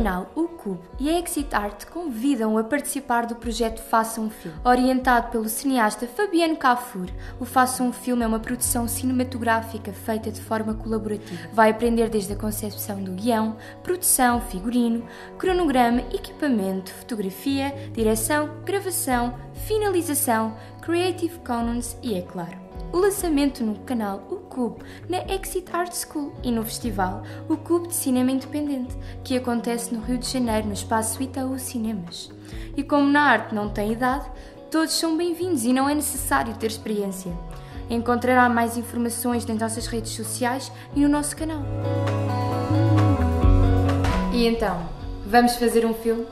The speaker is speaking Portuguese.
canal O Cubo e a Exit Art convidam-o a participar do projeto Faça um Filme. Orientado pelo cineasta Fabiano Cafur, o Faça um Filme é uma produção cinematográfica feita de forma colaborativa. Vai aprender desde a concepção do guião, produção, figurino, cronograma, equipamento, fotografia, direção, gravação, finalização, Creative Commons e, é claro, o lançamento no canal O Cube, na Exit Art School e no festival O Cube de Cinema Independente, que acontece no Rio de Janeiro, no espaço Itaú Cinemas. E como na arte não tem idade, todos são bem-vindos e não é necessário ter experiência. Encontrará mais informações nas nossas redes sociais e no nosso canal. E então, vamos fazer um filme?